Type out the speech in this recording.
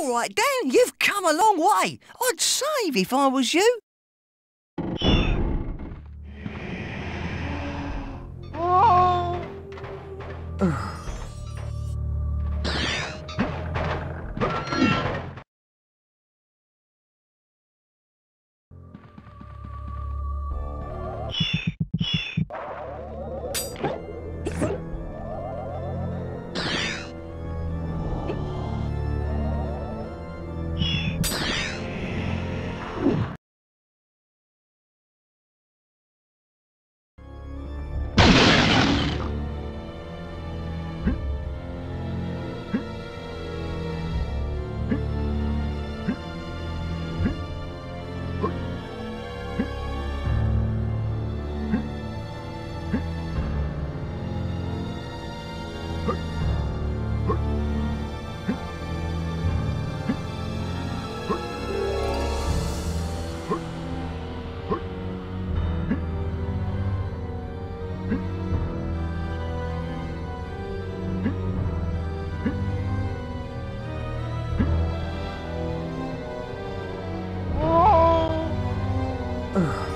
All right, Dan, you've come a long way. I'd save if I was you. Oh. Ugh.